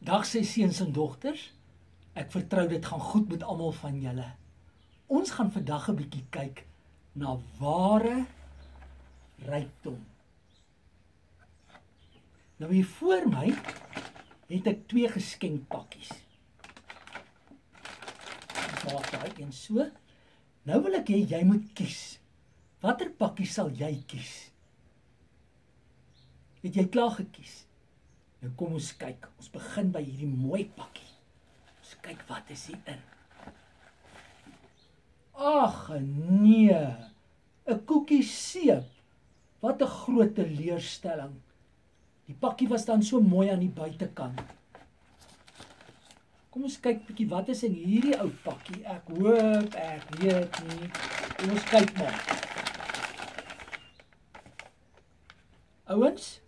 Dag se seuns en dogters. Ek vertrou dit gaan goed met almal van julle. Ons gaan vandag 'n bietjie kyk na ware rykdom. Nou hier voor my het ek twee geskenkpakkies. Maak daai een so. Nou wil ek hê jy moet kies. Watter pakkie sal jy kies? Het jy klaar gekies? Nou kom ons kyk. Ons begin by hierdie mooi pakkie. Ons kyk wat is hier in. Ag nee. 'n Koekie seep. Wat 'n groot teleurstelling. Die pakkie was dan so mooi aan die buitekant. Kom ons kyk bietjie wat is in hierdie ou pakkie. Ek hoop ek weet nie. Kom ons kyk maar. Ouens,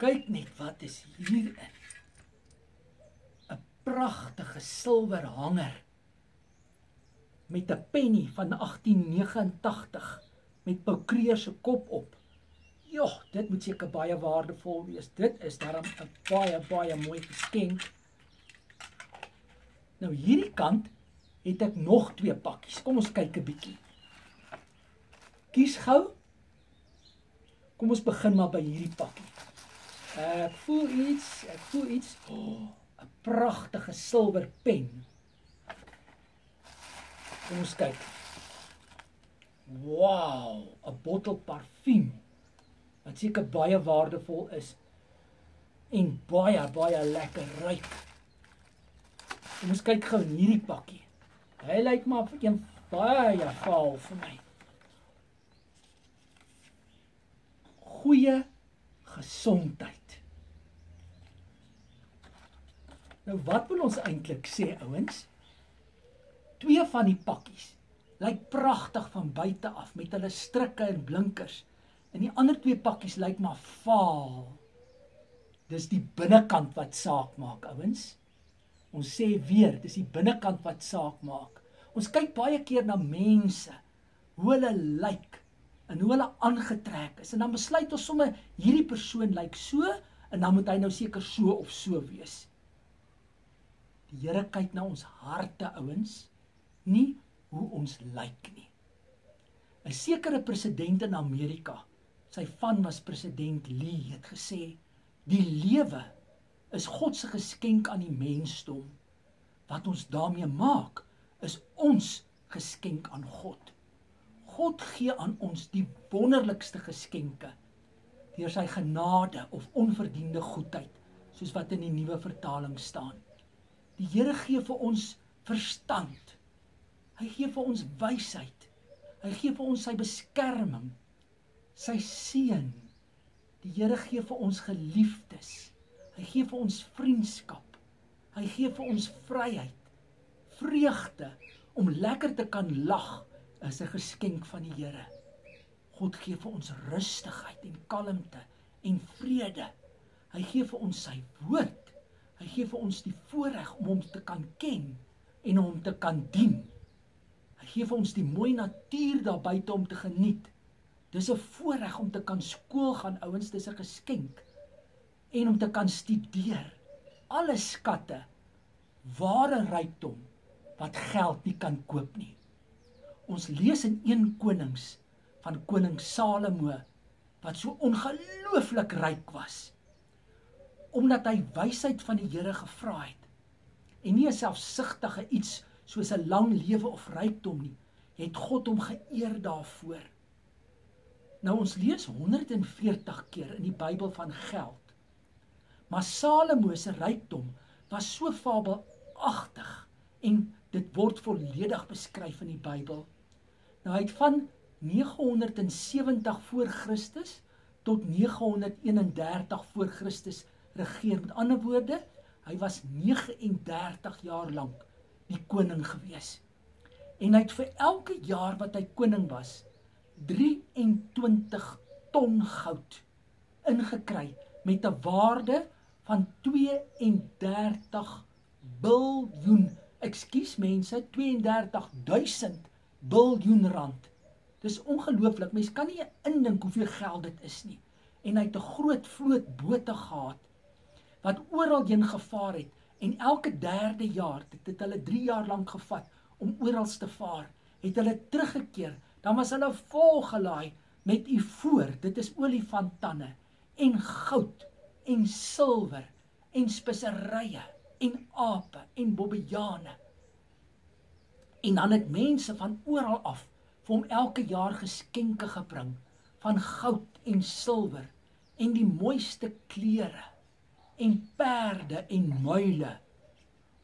Kyk net is hierin. 'n Pragtige silwer hanger met 'n penny van 1889 met Pau Creer se kop op. Ja, dit moet seker baie waardevol wees. Dit is darem 'n baie baie mooi geskenk. Nou hierdie kant het ek nog twee pakkies. Kom ons kyk 'n bietjie. Kies gou. Kom ons begin maar by hierdie pakkie. Ek voel iets, ek voel iets. 'n oh, Pragtige silwer pen. Kom ons kyk. Wow, 'n bottel parfuum. Wat seker baie waardevol is en baie baie lekker ruik. Kom ons kyk gou hierdie pakkie. Hy lyk maar vir een baie gaal vir my. Goeie gesondheid. Nou wat wil ons eintlik sê ouens? Twee van die pakkies lyk pragtig van buite af met hulle strikke en blinkers. En die ander twee pakkies lyk maar vaal. Dis die binnekant wat saak maak, ouens. Ons sê weer, dis die binnekant wat saak maak. Ons kyk baie keer na mense, hoe hulle lyk en hoe hulle aangetrek is en dan besluit ons sommer hierdie persoon lyk so en dan moet hy nou seker so of so wees. Die Here kyk na ons harte, ouens, nie hoe ons lyk nie. 'n Sekere president in Amerika, sy van was president Lee, het gesê: "Die lewe is God se geskenk aan die mensdom. Wat ons daarmee maak, is ons geskenk aan God. God gee aan ons die wonderlikste geskenke deur sy genade of onverdiende goedheid, soos wat in die nuwe vertaling staan." Die Here gee vir ons verstand. Hy gee vir ons wysheid. Hy gee vir ons sy beskerming, sy seën. Die Here gee vir ons geliefdes. Hy gee vir ons vriendskap. Hy gee vir ons vryheid, vreugde om lekker te kan lag is 'n geskenk van die Here. God gee vir ons rustigheid en kalmte en vrede. Hy gee vir ons sy woord. Hy gee vir ons die voorreg om hom te kan ken en hom te kan dien. Hy gee vir ons die mooi natuur daar buite om te geniet. Dis 'n voorreg om te kan skool gaan, ouens, dis 'n geskenk. En om te kan studeer. Alle skatte, ware rykdom wat geld nie kan koop nie. Ons lees in 1 Konings van koning Salomo wat so ongelooflik ryk was omdat hy wysheid van die Here gevra het en nie 'n selfsugtige iets soos 'n lang lewe of rykdom nie, het God hom geëer daarvoor. Nou ons lees 140 keer in die Bybel van geld. Maar Salomo se rykdom was so fabelagtig en dit word volledig beskryf in die Bybel. Nou hy het van 970 voor Christus tot 931 voor Christus regeer. Met ander woorde, hy was 39 jaar lank die koning gewees. En hy het vir elke jaar wat hy koning was, 23 ton goud ingekry met 'n waarde van 32 biljoen. Ekskuus mense, 32000 biljoen rand. Dis ongelooflik. Mens kan nie indink hoeveel geld dit is nie. En hy het 'n groot vloot bote gehad wat oral heen gevaar het en elke derde jaar, dit het hulle 3 jaar lank gevat om oral te vaar, het hulle teruggekeer. Dan was hulle volgelaai met ivoor, dit is olie van tanne en goud en silwer en speserye en ape en bobbejane. En dan het mense van oral af vir hom elke jaar geskenke gebring van goud en silwer en die mooiste klere en perde en muile.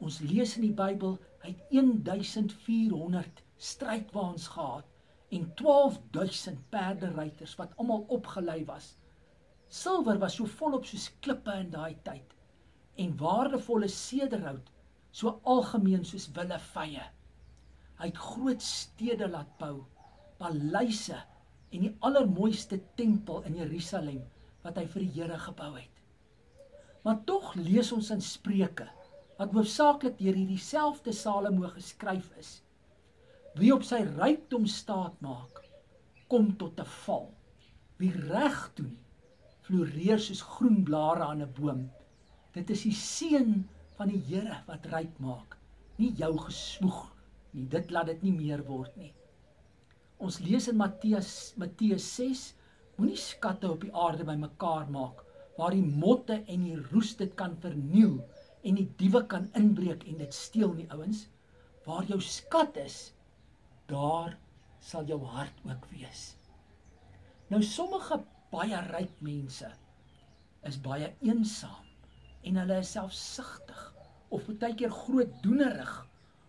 Ons lees in die Bybel hy het 1400 strydwaans gehad en 12000 perderyters wat almal opgelei was. Silwer was so volop soos klippe in daai tyd en waardevolle sederhout so algemeen soos wille vye. Hy het groot stede laat bou, paleise en die allermooiste tempel in Jerusalem wat hy vir die Here gebou het. Maar tog lees ons in Spreuke wat hoofsaaklik deur hierdie selfde Salomo geskryf is. Wie op sy rykdom staat maak, kom tot 'n val. Wie reg doen, floreer soos groen blare aan 'n boom. Dit is die seën van die Here wat ryk maak, nie jou gesmoeg nie. Dit laat dit nie meer word nie. Ons lees in Matteus Matteus 6, moenie skatte op die aarde bymekaar maak waar die motte en die roes dit kan verniel en die diewe kan inbreek en dit steel nie ouens waar jou skat is daar sal jou hart ook wees nou sommige baie ryk mense is baie eensaam en hulle is selfsugtig of baie keer groot doenerig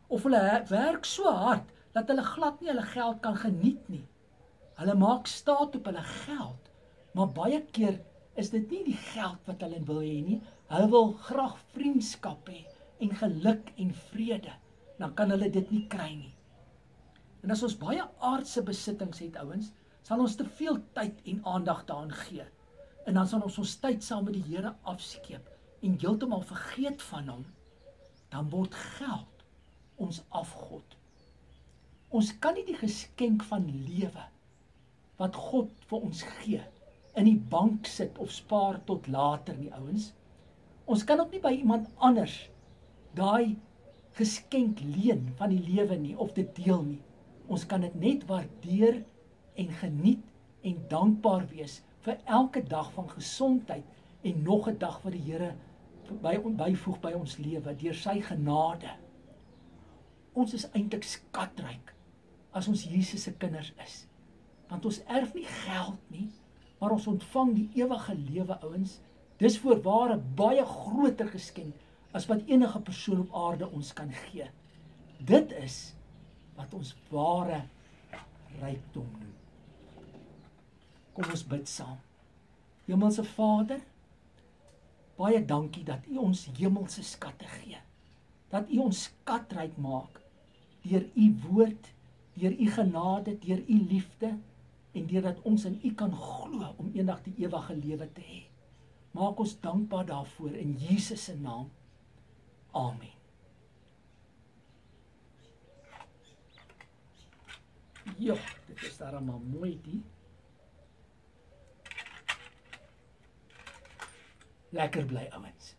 of hulle werk so hard dat hulle glad nie hulle geld kan geniet nie. Hulle maak staat op hulle geld, maar baie keer is dit nie die geld wat hulle wil hê nie. Hulle wil graag vriendskap hê en geluk en vrede. Dan kan hulle dit nie kry nie. En as ons baie aardse besittings het, ouens, sal ons te veel tyd en aandag daaraan gee. En dan sal ons ons tyd saam met die Here afskeep en heeltemal vergeet van hom, dan word geld ons afgod. Ons kan nie die geskenk van lewe wat God vir ons gee in die bank sit of spaar tot later nie ouens. Ons kan ook nie by iemand anders daai geskenk leen van die lewe nie of dit deel nie. Ons kan dit net waardeer en geniet en dankbaar wees vir elke dag van gesondheid en nog 'n dag wat die Here by byvoeg by ons lewe deur sy genade. Ons is eintlik skatryk as ons Jesus se kinders is. Want ons erf nie geld nie, maar ons ontvang die ewige lewe ouens. Dis voorwaar 'n baie groter geskenk as wat enige persoon op aarde ons kan gee. Dit is wat ons ware rykdom noem. Kom ons bid saam. Hemelse Vader, Baie dankie dat U ons hemelse skatte gee. Dat U ons skatryk maak deur U woord, deur U genade, deur U liefde en deurdat ons in U kan glo om eendag die ewige lewe te hê. Maak ons dankbaar daarvoor in Jesus se naam. Amen. Ja, dit is daarom mooi dit. lekker bly ouens.